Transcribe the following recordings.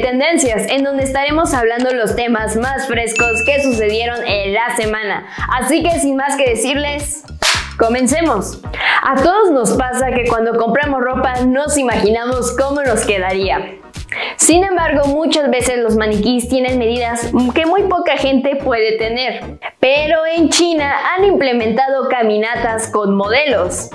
Tendencias, en donde estaremos hablando los temas más frescos que sucedieron en la semana. Así que sin más que decirles, Comencemos. A todos nos pasa que cuando compramos ropa nos imaginamos cómo nos quedaría. Sin embargo, muchas veces los maniquís tienen medidas que muy poca gente puede tener. Pero en China han implementado caminatas con modelos.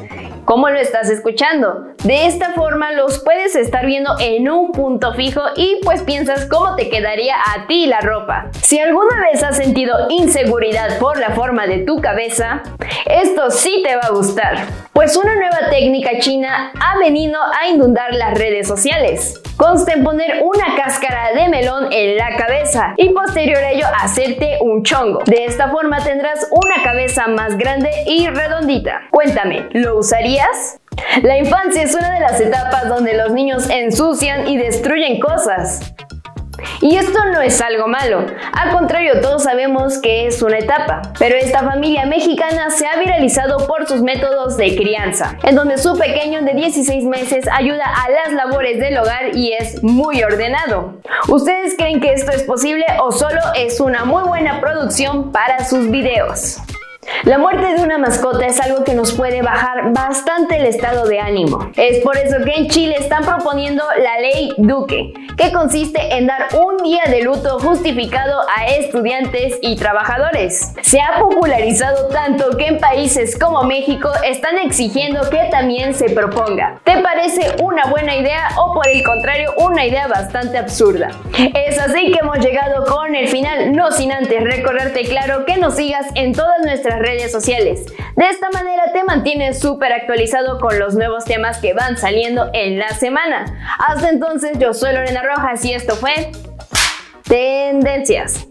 ¿Cómo lo estás escuchando? De esta forma los puedes estar viendo en un punto fijo y pues piensas cómo te quedaría a ti la ropa. Si alguna vez has sentido inseguridad por la forma de tu cabeza, esto sí te va a gustar. Pues una nueva técnica china ha venido a inundar las redes sociales. Consta en poner una cáscara de melón en la cabeza y posterior a ello hacerte un chongo. De esta forma tendrás una cabeza más grande y redondita. Cuéntame, ¿lo usarías? La infancia es una de las etapas donde los niños ensucian y destruyen cosas. Y esto no es algo malo, al contrario todos sabemos que es una etapa, pero esta familia mexicana se ha viralizado por sus métodos de crianza, en donde su pequeño de 16 meses ayuda a las labores del hogar y es muy ordenado. ¿Ustedes creen que esto es posible o solo es una muy buena producción para sus videos? La muerte de una mascota es algo que nos puede bajar bastante el estado de ánimo. Es por eso que en Chile están proponiendo la ley Duque, que consiste en dar un día de luto justificado a estudiantes y trabajadores. Se ha popularizado tanto que en países como México están exigiendo que también se proponga. ¿Te parece una buena idea o por el contrario una idea bastante absurda? Es así que hemos llegado con el final, no sin antes recordarte claro que nos sigas en todas nuestras sociales. De esta manera te mantienes súper actualizado con los nuevos temas que van saliendo en la semana. Hasta entonces yo soy Lorena Rojas y esto fue Tendencias.